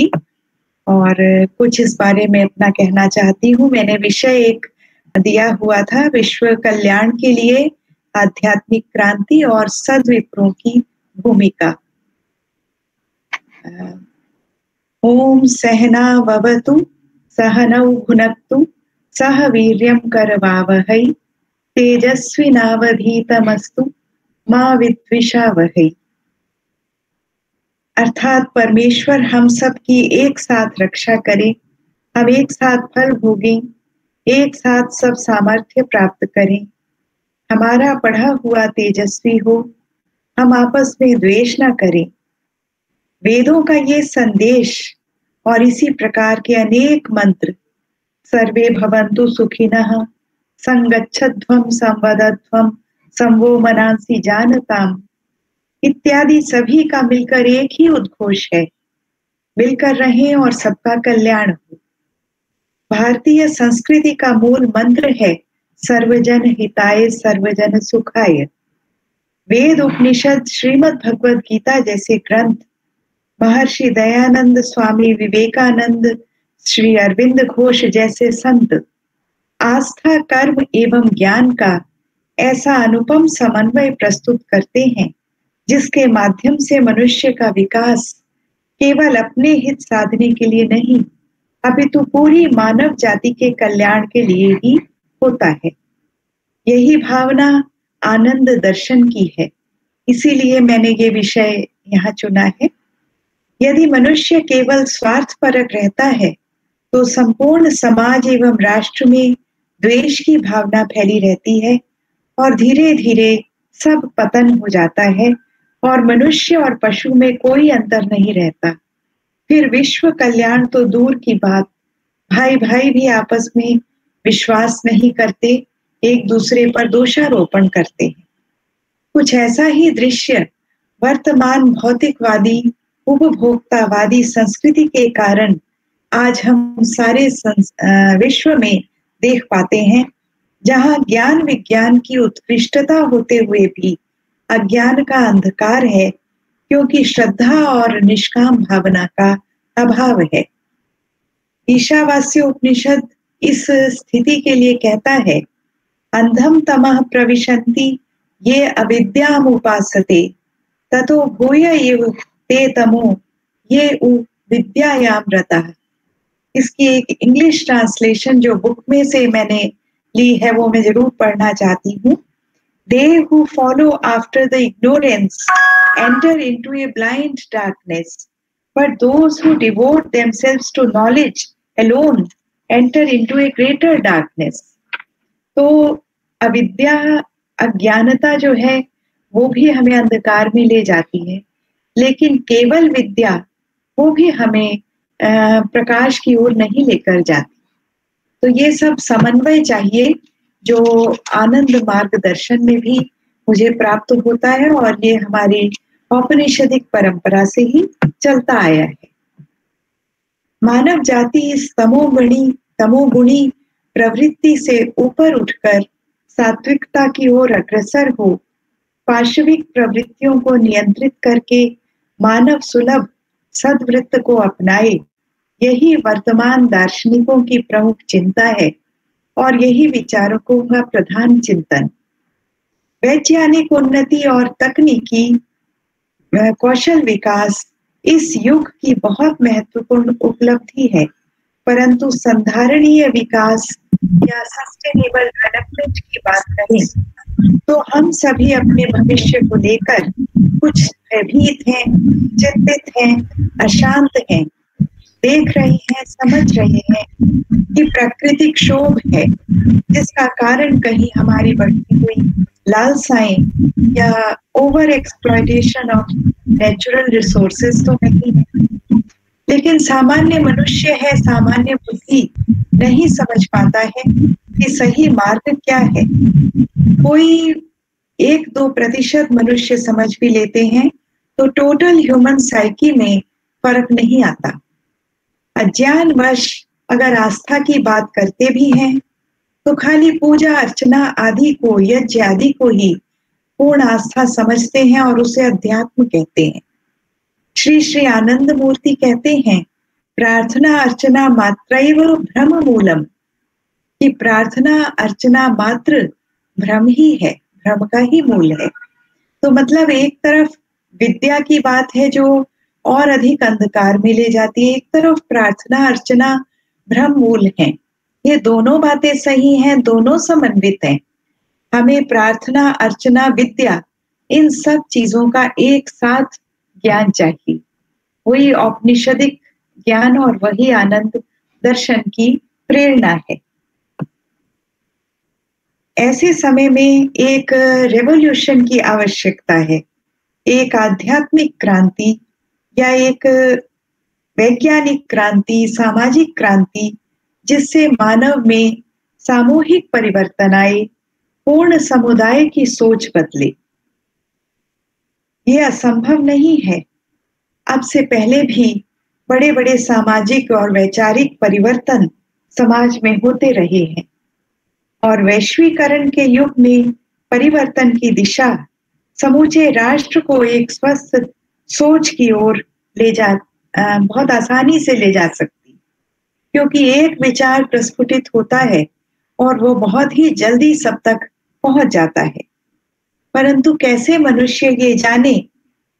की। और कुछ इस बारे में अपना कहना चाहती हूँ। मैंने विषय एक दिया हुआ था विश्व कल्याण के लिए आध्यात्मिक क्रांति और सदविप्रों की भूमिका। ओम सहना ववतु, सहनौ भुनक्तु सह वीर्यं करवावहै, तेजस्विनावधीतमस्तु, माँ विद्विषावहै। अर्थात परमेश्वर हम सब की एक साथ रक्षा करे, हम एक साथ फल भोगें, एक साथ सब सामर्थ्य प्राप्त करें। हमारा पढ़ा हुआ तेजस्वी हो, हम आपस में द्वेष ना करें। वेदों का ये संदेश और इसी प्रकार के अनेक मंत्र, सर्वे भवन्तु सुखिनः संगच्छध्वम संवदध्वम संवो मनांसी जानताम। इत्यादि सभी का मिलकर एक ही उद्घोष है। मिलकर रहे और सबका कल्याण हो। भारतीय संस्कृति का मूल मंत्र है, सर्वजन हिताय, सर्वजन सुखाय। वेद उपनिषद श्रीमद् भगवद गीता जैसे ग्रंथ, महर्षि दयानंद स्वामी विवेकानंद, श्री अरविंद घोष जैसे संत, आस्था, कर्म एवं ज्ञान का ऐसा अनुपम समन्वय प्रस्तुत करते हैं। जिसके माध्यम से मनुष्य का विकास केवल अपने हित साधने के लिए नहीं, अपितु पूरी मानव जाति के कल्याण के लिए ही होता है। यही भावना आनंद दर्शन की है। इसीलिए मैंने ये विषय यहाँ चुना है। यदि मनुष्य केवल स्वार्थ परक रहता है तो संपूर्ण समाज एवं राष्ट्र में द्वेष की भावना फैली रहती है और धीरे धीरे सब पतन हो जाता है। और मनुष्य और पशु में कोई अंतर नहीं रहता। फिर विश्व कल्याण तो दूर की बात। भाई भाई भी आपस में विश्वास नहीं करते, एक दूसरे पर दोषारोपण करते हैं। कुछ ऐसा ही दृश्य वर्तमान भौतिकवादी, उपभोक्तावादी संस्कृति के कारण आज हम सारे विश्व में देख पाते हैं, जहाँ ज्ञान विज्ञान की उत्कृष्टता होते हुए भी अज्ञान का अंधकार है, क्योंकि श्रद्धा और निष्काम भावना का अभाव है। ईशावास्य उपनिषद इस स्थिति के लिए कहता है अंधम तमह प्रविशंति ये अविद्याम उपासते ततो भूय ते तमो, ये उ विद्यायाम रता। इसकी एक इंग्लिश ट्रांसलेशन जो बुक में से मैंने ली है, वो मैं ज़रूर पढ़ना चाहती हूँ। They who follow after the ignorance enter into a blind darkness, but those who devote themselves to knowledge alone enter into a greater darkness. तो अविद्या अज्ञानता जो है वो भी हमें अंधकार में ले जाती है लेकिन केवल विद्या वो भी हमें प्रकाश की ओर नहीं लेकर जाती तो ये सब समन्वय चाहिए जो आनंद मार्गदर्शन में भी मुझे प्राप्त होता है और ये हमारी औपनिषदिक परंपरा से ही चलता आया है। मानव जाति इस तमोगुणी तमोगुणी प्रवृत्ति से ऊपर उठकर सात्विकता की ओर अग्रसर हो, पार्श्विक प्रवृत्तियों को नियंत्रित करके मानव सुलभ सदवृत्त को अपनाए, यही वर्तमान दार्शनिकों की प्रमुख चिंता है। और यही विचारकों का प्रधान चिंतन। वैज्ञानिक उन्नति और तकनीकी कौशल विकास इस युग की बहुत महत्वपूर्ण उपलब्धि है। परंतु संधारणीय विकास या सस्टेनेबल डेवलपमेंट की बात करें तो हम सभी अपने भविष्य को लेकर कुछ भयभीत हैं, चिंतित हैं, अशांत हैं। देख रहे हैं, समझ रहे हैं कि प्राकृतिक शोभ है, जिसका कारण कहीं हमारी बढ़ती हुई लालसाएँ या over exploitation of natural resources तो नहीं है। लेकिन सामान्य मनुष्य है, सामान्य बुद्धि नहीं समझ पाता है कि सही मार्ग क्या है। कोई एक दो प्रतिशत मनुष्य समझ भी लेते हैं तो टोटल ह्यूमन साइकी में फ़र्क नहीं आता। अज्ञान वश अगर आस्था की बात करते भी हैं तो खाली पूजा, अर्चना आदि को, यज्ञ आदि को ही पूर्ण आस्था समझते हैं और उसे अध्यात्म कहते हैं। श्री श्री आनंद मूर्ति कहते हैं, प्रार्थना अर्चना मात्र भ्रम मूलम। कि प्रार्थना अर्चना मात्र भ्रम ही है, भ्रम का ही मूल है। तो मतलब एक तरफ़ विद्या की बात है जो और अधिक अंधकार में ले जाती है। एक तरफ़ प्रार्थना, अर्चना, भ्रम मूल है। ये दोनों बातें सही हैं, दोनों समन्वित हैं। हमें प्रार्थना, अर्चना, विद्या, इन सब चीज़ों का एक साथ ज्ञान चाहिए। वही औपनिषदिक ज्ञान और वही आनंद दर्शन की प्रेरणा है। ऐसे समय में एक रेवोल्यूशन की आवश्यकता है। एक आध्यात्मिक क्रांति या एक वैज्ञानिक क्रांति, सामाजिक क्रांति, जिससे मानव में सामूहिक परिवर्तन आए, पूर्ण समुदाय की सोच बदले। यह असंभव नहीं है। अब से पहले भी बड़े बड़े सामाजिक और वैचारिक परिवर्तन समाज में होते रहे हैं और वैश्वीकरण के युग में परिवर्तन की दिशा समूचे राष्ट्र को एक स्वस्थ सोच की ओर ले जा बहुत आसानी से ले जा सकती। क्योंकि एक विचार प्रस्फुटित होता है और वो बहुत ही जल्दी सब तक पहुँच जाता है। परंतु कैसे मनुष्य ये जाने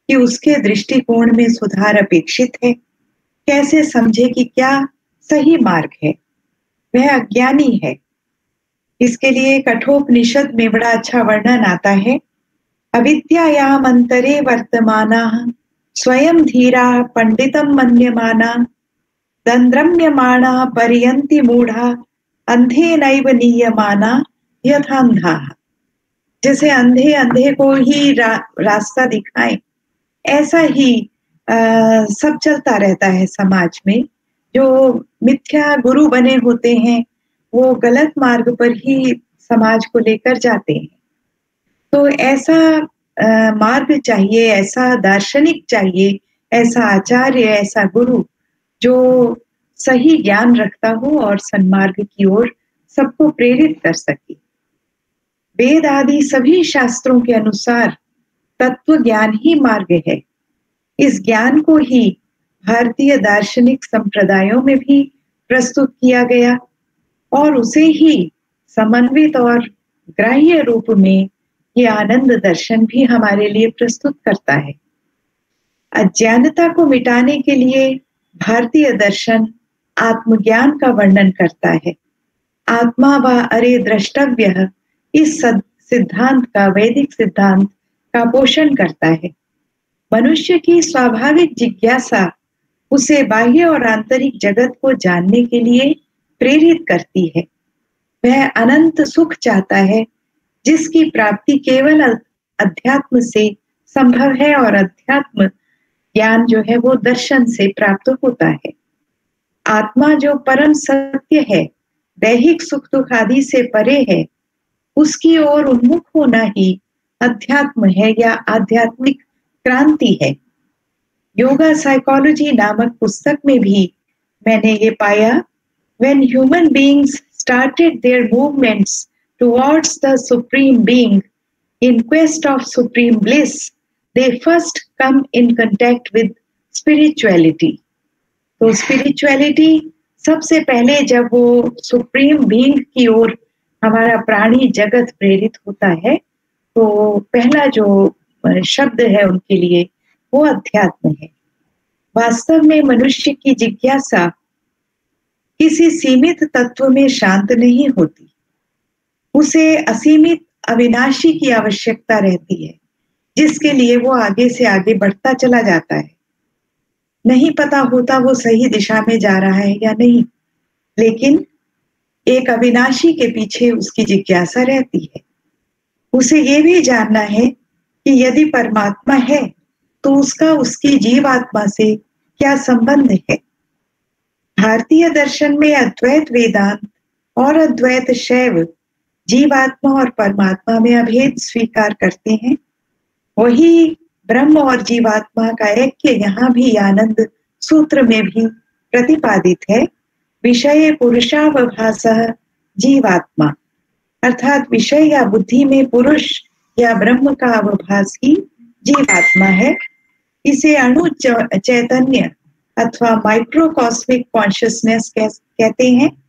कि उसके दृष्टिकोण में सुधार अपेक्षित है? कैसे समझे कि क्या सही मार्ग है? वह अज्ञानी है। इसके लिए कठोपनिषद में बड़ा अच्छा वर्णन आता है अविद्यायाम अंतरे वर्तमाना स्वयं धीरा पंडितम मन्यमाना दंद्रम्यमाणा पर्यंति मूढ़ा अंधे नैव नीयमाना यथांधा जैसे अंधे अंधे को ही रा, रास्ता दिखाए ऐसा ही आ, सब चलता रहता है समाज में। जो मिथ्या गुरु बने होते हैं वो गलत मार्ग पर ही समाज को लेकर जाते हैं। तो ऐसा मार्ग चाहिए, ऐसा दार्शनिक चाहिए, ऐसा आचार्य, ऐसा गुरु, जो सही ज्ञान रखता हो और सन्मार्ग की ओर सबको प्रेरित कर सके। वेद आदि सभी शास्त्रों के अनुसार तत्व ज्ञान ही मार्ग है। इस ज्ञान को ही भारतीय दार्शनिक संप्रदायों में भी प्रस्तुत किया गया और उसे ही समन्वित और ग्राह्य रूप में ये आनंद दर्शन भी हमारे लिए प्रस्तुत करता है। अज्ञानता को मिटाने के लिए भारतीय दर्शन आत्मज्ञान का वर्णन करता है। आत्मा व अरे द्रष्टव्य इस सिद्धांत का, वैदिक सिद्धांत का पोषण करता है। मनुष्य की स्वाभाविक जिज्ञासा उसे बाह्य और आंतरिक जगत को जानने के लिए प्रेरित करती है। वह अनंत सुख चाहता है जिसकी प्राप्ति केवल अध्यात्म से संभव है और अध्यात्म ज्ञान जो है वो दर्शन से प्राप्त होता है। आत्मा जो परम सत्य है, दैहिक सुख दुख आदि से परे है, उसकी ओर उन्मुख होना ही अध्यात्म है या आध्यात्मिक क्रांति है। योगा साइकोलॉजी नामक पुस्तक में भी मैंने ये पाया, when human beings started their movements towards the supreme being, in quest of supreme bliss, they first come in contact with spirituality. तो स्पिरिचुअलिटी सबसे पहले जब वो सुप्रीम बींग की ओर हमारा प्राणी जगत प्रेरित होता है तो पहला जो शब्द है उनके लिए, वो अध्यात्म है। वास्तव में मनुष्य की जिज्ञासा किसी सीमित तत्व में शांत नहीं होती। उसे असीमित अविनाशी की आवश्यकता रहती है, जिसके लिए वो आगे से आगे बढ़ता चला जाता है। नहीं पता होता वो सही दिशा में जा रहा है या नहीं, लेकिन एक अविनाशी के पीछे उसकी जिज्ञासा रहती है। उसे ये भी जानना है कि यदि परमात्मा है तो उसका उसकी जीवात्मा से क्या संबंध है? भारतीय दर्शन में अद्वैत वेदांत और अद्वैत शैव जीवात्मा और परमात्मा में अभेद स्वीकार करते हैं। वही ब्रह्म और जीवात्मा का ऐक्य यहाँ भी आनंद सूत्र में भी प्रतिपादित है। विषय पुरुषावभास जीवात्मा। अर्थात विषय या बुद्धि में पुरुष या ब्रह्म का अवभास ही जीवात्मा है। इसे अणु चैतन्य अथवा माइक्रोकॉस्मिक कॉन्शियसनेस कहते हैं।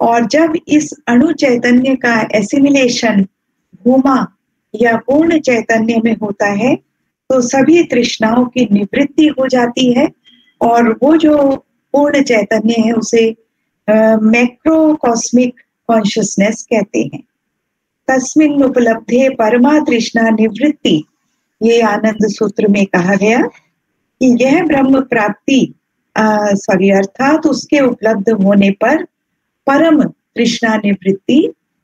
और जब इस अणु चैतन्य का एसिमिलेशन भूमा या पूर्ण चैतन्य में होता है तो सभी तृष्णाओं की निवृत्ति हो जाती है और वो जो पूर्ण चैतन्य है, उसे मैक्रोकॉस्मिक कॉन्शियसनेस कहते हैं। तस्मिन उपलब्धे परमा तृष्णा निवृत्ति, ये आनंद सूत्र में कहा गया कि यह ब्रह्म प्राप्ति सॉरी, अर्थात उसके उपलब्ध होने पर परम तृष्णा निवृत्ति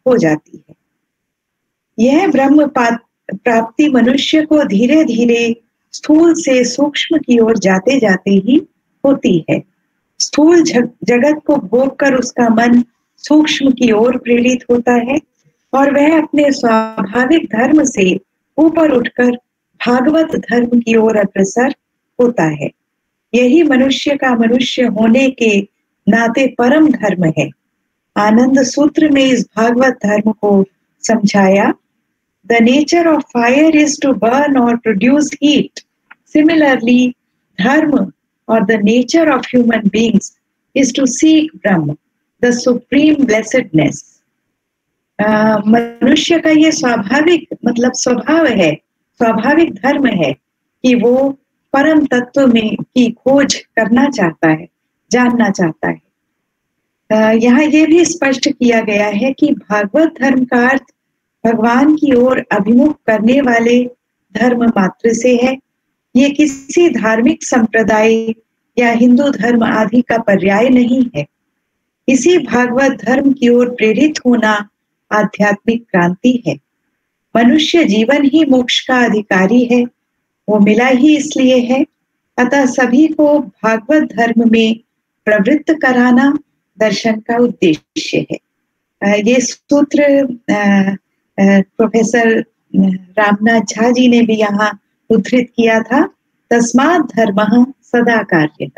हो जाती है। यह ब्रह्म प्राप्ति मनुष्य को धीरे धीरे स्थूल से सूक्ष्म की ओर जाते जाते ही होती है। स्थूल जगत को भोग कर उसका मन सूक्ष्म की ओर प्रेरित होता है और वह अपने स्वाभाविक धर्म से ऊपर उठकर भागवत धर्म की ओर अग्रसर होता है। यही मनुष्य का मनुष्य होने के नाते परम धर्म है। आनंद सूत्र में इस भागवत धर्म को समझाया the nature of fire is to burn और प्रोड्यूस हीट सिमिलरली धर्म और the nature of human beings is to seek Brahman the supreme blessedness मनुष्य का ये स्वाभाविक मतलब स्वभाव है, स्वाभाविक धर्म है कि वो परम तत्व में की खोज करना चाहता है, जानना चाहता है। यहाँ ये भी स्पष्ट किया गया है कि भागवत धर्म का अर्थ भगवान की ओर अभिमुख करने वाले धर्म मात्र से है। ये किसी धार्मिक संप्रदाय या हिंदू धर्म आदि का पर्याय नहीं है। इसी भागवत धर्म की ओर प्रेरित होना आध्यात्मिक क्रांति है। मनुष्य जीवन ही मोक्ष का अधिकारी है, वो मिला ही इसलिए है। अतः सभी को भागवत धर्म में प्रवृत्त कराना दर्शन का उद्देश्य है। ये सूत्र प्रोफेसर रामनाथ झा जी ने भी यहाँ उद्धृत किया था, तस्मात धर्म सदा कार्य।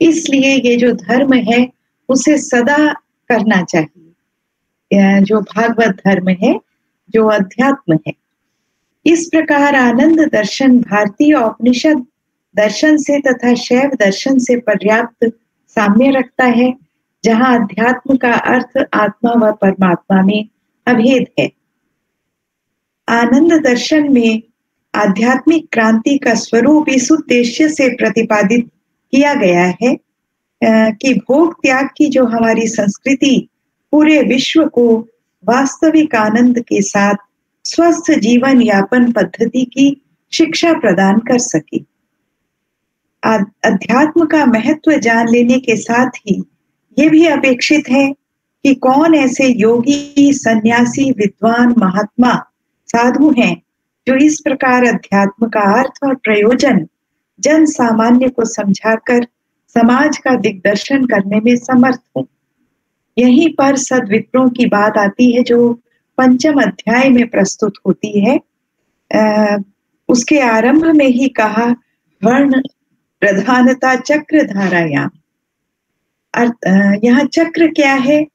इसलिए ये जो धर्म है, उसे सदा करना चाहिए। जो भागवत धर्म है, जो अध्यात्म है। इस प्रकार आनंद दर्शन, भारतीय औपनिषद दर्शन से तथा शैव दर्शन से पर्याप्त साम्य रखता है। जहाँ अध्यात्म का अर्थ आत्मा व परमात्मा में अभेद है। आनंद दर्शन में आध्यात्मिक क्रांति का स्वरूप इस उद्देश्य से प्रतिपादित किया गया है कि भोग त्याग की जो हमारी संस्कृति पूरे विश्व को वास्तविक आनंद के साथ स्वस्थ जीवन यापन पद्धति की शिक्षा प्रदान कर सके। अध्यात्म का महत्व जान लेने के साथ ही ये भी अपेक्षित है कि कौन ऐसे योगी सन्यासी विद्वान महात्मा साधु हैं जो इस प्रकार अध्यात्म का अर्थ और प्रयोजन जन सामान्य को समझाकर समाज का दिग्दर्शन करने में समर्थ हो। यहीं पर सदविप्रों की बात आती है जो पंचम अध्याय में प्रस्तुत होती है। आ, उसके आरंभ में ही कहा वर्ण प्रधानता चक्र धारायाम। यहाँ चक्र क्या है?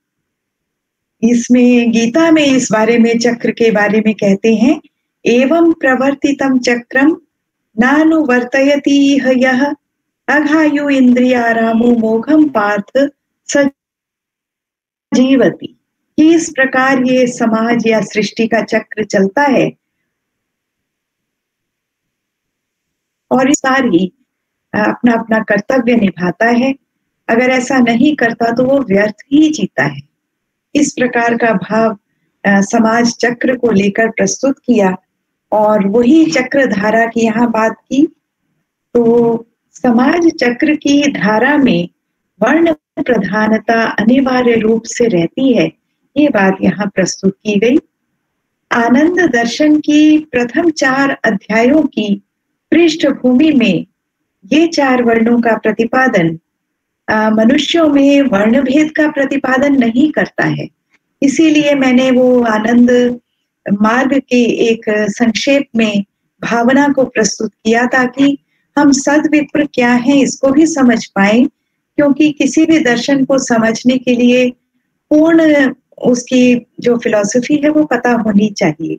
इसमें, गीता में इस बारे में, चक्र के बारे में कहते हैं, एवं प्रवर्तितम चक्रम नानुवर्तयती यह अघायु इंद्रियारामो मोघम पार्थ सजीवती। इस प्रकार ये समाज या सृष्टि का चक्र चलता है? और इस सारी अपना अपना कर्तव्य निभाता है। अगर ऐसा नहीं करता तो वो व्यर्थ ही जीता है। इस प्रकार का भाव समाज चक्र को लेकर प्रस्तुत किया और वही चक्र धारा की यहाँ बात की तो समाज चक्र की धारा में वर्ण प्रधानता अनिवार्य रूप से रहती है, ये बात यहाँ प्रस्तुत की गई। आनंद दर्शन की प्रथम चार अध्यायों की पृष्ठभूमि में ये चार वर्णों का प्रतिपादन मनुष्यों में वर्ण भेद का प्रतिपादन नहीं करता है। इसीलिए मैंने वो आनंद मार्ग के एक संक्षेप में भावना को प्रस्तुत किया ताकि हम सदविप्र क्या है इसको भी समझ पाए, क्योंकि किसी भी दर्शन को समझने के लिए पूर्ण उसकी जो फिलॉसफी है वो पता होनी चाहिए।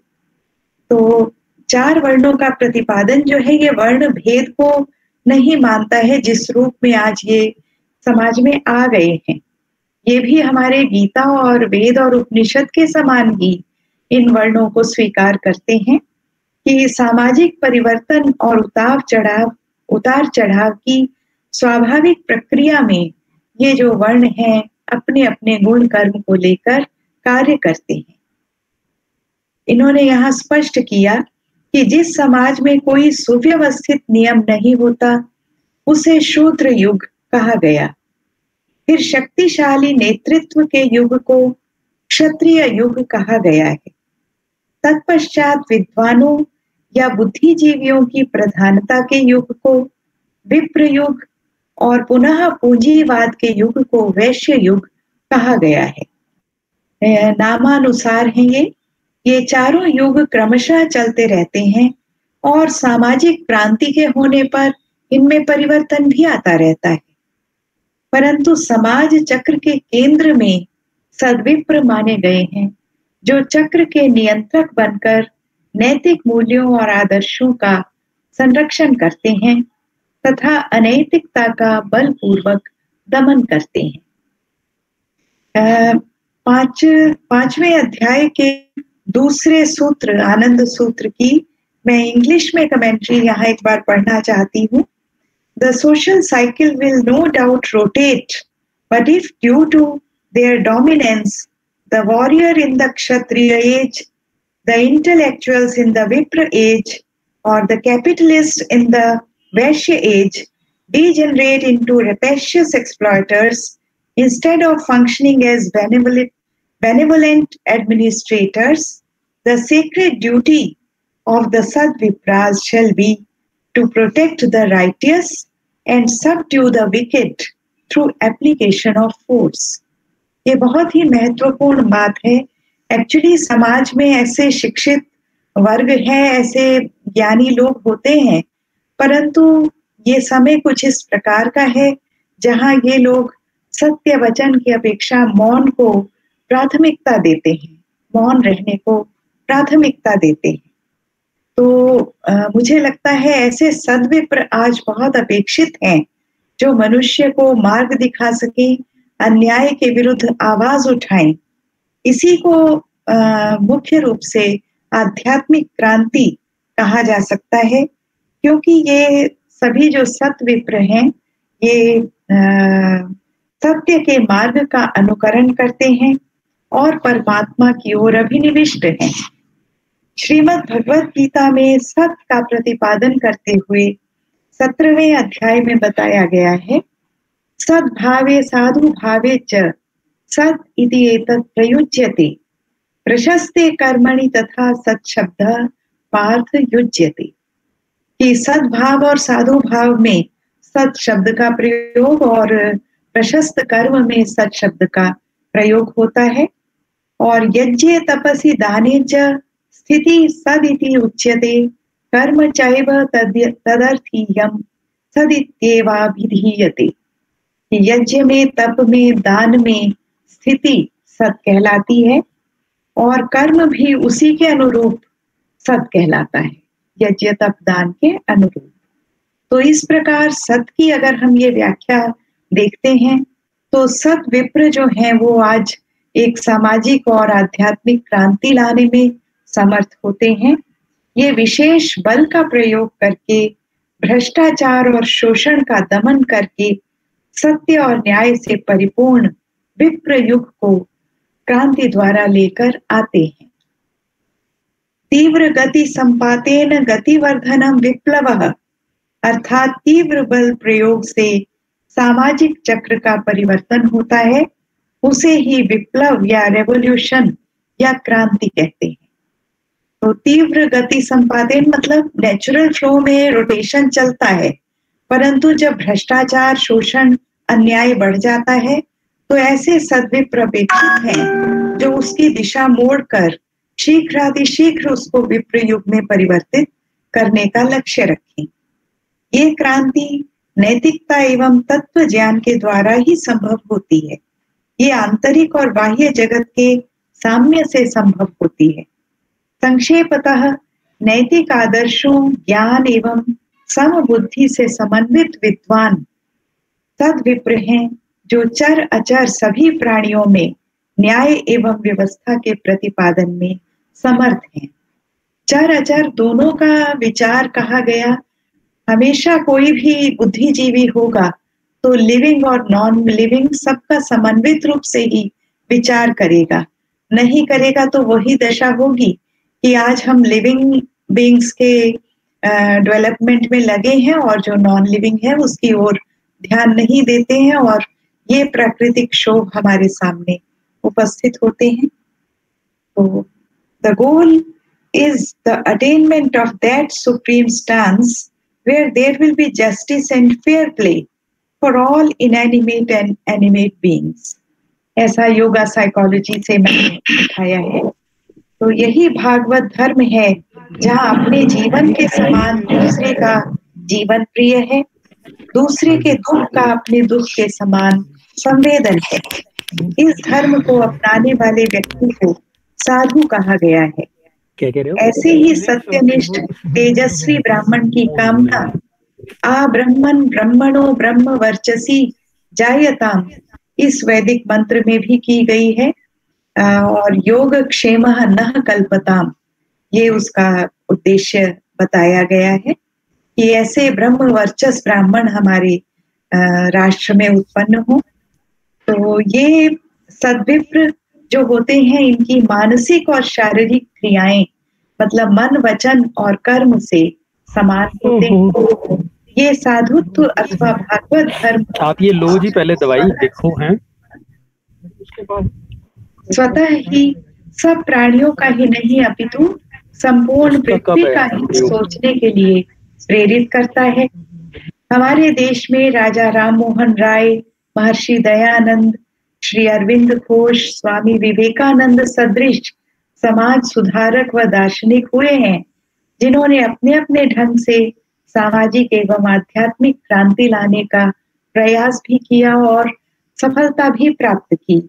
तो चार वर्णों का प्रतिपादन जो है ये वर्ण भेद को नहीं मानता है जिस रूप में आज ये समाज में आ गए हैं। ये भी हमारे गीता और वेद और उपनिषद के समान ही इन वर्णों को स्वीकार करते हैं कि सामाजिक परिवर्तन और उतार चढ़ाव उतार चढ़ाव की स्वाभाविक प्रक्रिया में ये जो वर्ण हैं अपने अपने गुण कर्म को लेकर कार्य करते हैं। इन्होंने यहाँ स्पष्ट किया कि जिस समाज में कोई सुव्यवस्थित नियम नहीं होता, उसे शूद्र युग कहा गया। फिर शक्तिशाली नेतृत्व के युग को क्षत्रिय युग कहा गया है। तत्पश्चात विद्वानों या बुद्धिजीवियों की प्रधानता के युग को, विप्र युग और पुनः पूंजीवाद के युग को वैश्य युग कहा गया है। नामानुसार है ये। ये चारों युग क्रमशः चलते रहते हैं और सामाजिक क्रांति के होने पर इनमें परिवर्तन भी आता रहता है। परंतु समाज चक्र के केंद्र में सदविप्र माने गए हैं, जो चक्र के नियंत्रक बनकर नैतिक मूल्यों और आदर्शों का संरक्षण करते हैं तथा अनैतिकता का बलपूर्वक दमन करते हैं। पाँच, पाँचवें अध्याय के दूसरे सूत्र, आनंद सूत्र की मैं इंग्लिश में कमेंट्री यहाँ एक बार पढ़ना चाहती हूँ। the social cycle will no doubt rotate, but if due to their dominance, the warrior in the Kshatriya age, the intellectuals in the Vipra age, or the capitalists in the Vaishya age degenerate into rapacious exploiters instead of functioning as benevolent, benevolent administrators. The sacred duty of the Sadvipras shall be to protect the righteous and subdue the wicked through application of force. ये बहुत ही महत्वपूर्ण बात है actually समाज में ऐसे शिक्षित वर्ग है, ऐसे ज्ञानी लोग होते हैं, परंतु ये समय कुछ इस प्रकार का है, जहाँ ये लोग सत्य वचन की अपेक्षा मौन को प्राथमिकता देते हैं, मौन रहने को प्राथमिकता देते हैं तो आ, मुझे लगता है ऐसे सदविप्र आज बहुत अपेक्षित हैं जो मनुष्य को मार्ग दिखा सके अन्याय के विरुद्ध आवाज़ उठाएँ। इसी को आ, मुख्य रूप से आध्यात्मिक क्रांति कहा जा सकता है क्योंकि ये सभी जो सतविप्र हैं ये सत्य के मार्ग का अनुकरण करते हैं और परमात्मा की ओर अभिनिविष्ट है। श्रीमद् भगवत गीता में सत का प्रतिपादन करते हुए सत्रहवें अध्याय में बताया गया है, सद्भावे साधु भावे च सत इति एतत् प्रयुज्यते, प्रशस्ते कर्मणि तथा सत शब्द पार्थ युज्यते। कि सद्भाव और साधु भाव में सत शब्द का प्रयोग और प्रशस्त कर्म में सत शब्द का प्रयोग होता है, और यज्ञ तपसी दाने च स्थिति सदिति उच्यते। कर्म चैव तदर्थीयम। सदित्येवाभिधीयते। यज्ञ में, तप में, दान में स्थिति सत कहलाती है और कर्म भी उसी के अनुरूप सत कहलाता है। यज्ञ, तप, दान के अनुरूप। तो इस प्रकार सत की अगर हम ये व्याख्या देखते हैं तो सत विप्र जो है, वो आज एक सामाजिक और आध्यात्मिक क्रांति लाने में समर्थ होते हैं। ये विशेष बल का प्रयोग करके, भ्रष्टाचार और शोषण का दमन करके, सत्य और न्याय से परिपूर्ण विप्र युग को क्रांति द्वारा लेकर आते हैं। तीव्र गति संपातेन गतिवर्धनम विप्लव, अर्थात तीव्र बल प्रयोग से सामाजिक चक्र का परिवर्तन होता है, उसे ही विप्लव या रेवोल्यूशन या क्रांति कहते हैं। तो तीव्र गति संपादन मतलब नेचुरल फ्लो में रोटेशन चलता है। परंतु जब भ्रष्टाचार, शोषण, अन्याय बढ़ जाता है तो ऐसे सदविप्र अपेक्षित हैं जो उसकी दिशा मोड़कर शीघ्र शीघ्र उसको विप्र युग में परिवर्तित करने का लक्ष्य रखें। ये क्रांति नैतिकता एवं तत्व ज्ञान के द्वारा ही संभव होती है। ये आंतरिक और बाह्य जगत के साम्य से संभव होती है। संक्षेपतः नैतिक आदर्शों ज्ञान एवं सम बुद्धि से समन्वित विद्वान। सद विप्र हैं जो चर अचर सभी प्राणियों में न्याय एवं व्यवस्था के प्रतिपादन में समर्थ हैं। चर अचर दोनों का विचार कहा गया, हमेशा कोई भी बुद्धिजीवी होगा तो लिविंग और नॉन लिविंग सबका समन्वित रूप से ही विचार करेगा। नहीं करेगा तो वही दशा होगी कि आज हम लिविंग बींग्स के डेवलपमेंट में लगे हैं और जो नॉन लिविंग है उसकी ओर ध्यान नहीं देते हैं और ये प्राकृतिक शोभ हमारे सामने उपस्थित होते हैं। तो the goal is the attainment of that supreme stance where there will be justice and fair play for all inanimate and animate beings ऐसा योगा साइकोलॉजी से मैंने उठाया है। तो यही भागवत धर्म है जहाँ अपने जीवन के समान दूसरे का जीवन प्रिय है दूसरे के दुख का अपने दुख के समान संवेदन है। इस धर्म को अपनाने वाले व्यक्ति को साधु कहा गया है। क्या कह रहे हो? ऐसे ही सत्यनिष्ठ तेजस्वी ब्राह्मण की कामना आ ब्रह्मन ब्रह्मणो ब्रह्म वर्चसी जायताम इस वैदिक मंत्र में भी की गई है। और योग क्षेम न कल्पताम ये उसका उद्देश्य बताया गया है कि ऐसे ब्रह्म वर्चस ब्राह्मण हमारे राष्ट्र में उत्पन्न हो। तो ये सदविप्र जो होते हैं इनकी मानसिक और शारीरिक क्रियाएँ मतलब मन वचन और कर्म से समान होते हैं। ये साधुत्व अथवा भागवत धर्म आप ये लो जी पहले दवाई देखो हैं। स्वतः ही सब प्राणियों का ही नहीं अपितु संपूर्ण पृथ्वी का ही सोचने के लिए प्रेरित करता है। हमारे देश में राजा राम मोहन राय महर्षि दयानंद श्री अरविंद घोष स्वामी विवेकानंद सदृश समाज सुधारक व दार्शनिक हुए हैं जिन्होंने अपने अपने ढंग से सामाजिक एवं आध्यात्मिक क्रांति लाने का प्रयास भी किया और सफलता भी प्राप्त की।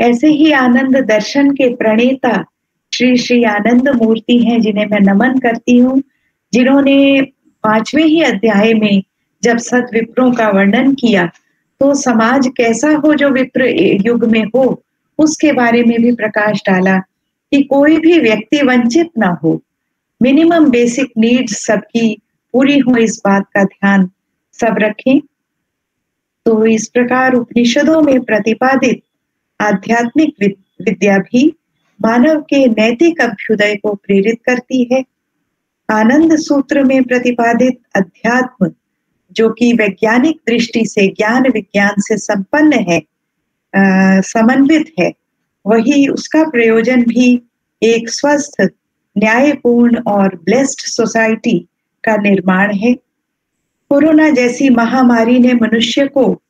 ऐसे ही आनंद दर्शन के प्रणेता श्री श्री आनंद मूर्ति हैं, जिन्हें मैं नमन करती हूँ, जिन्होंने पाँचवें ही अध्याय में जब सत विप्रों का वर्णन किया तो समाज कैसा हो जो विप्र युग में हो, उसके बारे में भी प्रकाश डाला कि कोई भी व्यक्ति वंचित ना हो। मिनिमम बेसिक नीड्स सबकी पूरी हो, इस बात का ध्यान सब रखें। तो इस प्रकार उपनिषदों में प्रतिपादित आध्यात्मिक विद्या भी मानव के नैतिक अभ्युदय को प्रेरित करती है। आनंद सूत्र में प्रतिपादित अध्यात्म, जो कि वैज्ञानिक दृष्टि से ज्ञान विज्ञान से संपन्न है समन्वित है, वही उसका प्रयोजन भी एक स्वस्थ, न्यायपूर्ण और ब्लेस्ड सोसाइटी का निर्माण है। कोरोना जैसी महामारी ने मनुष्य को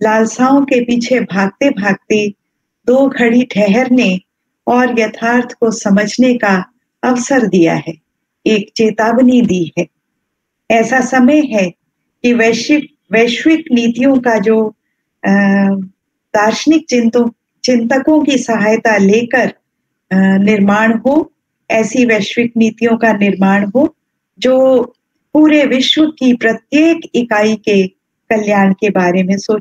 लालसाओं के पीछे भागते भागते दो घड़ी ठहरने और यथार्थ को समझने का अवसर दिया है, एक चेतावनी दी है। ऐसा समय है कि वैश्विक वैश्विक नीतियों का जो दार्शनिक चिंतों, चिंतकों की सहायता लेकर निर्माण हो, ऐसी वैश्विक नीतियों का निर्माण हो, जो पूरे विश्व की प्रत्येक इकाई के कल्याण के बारे में सोच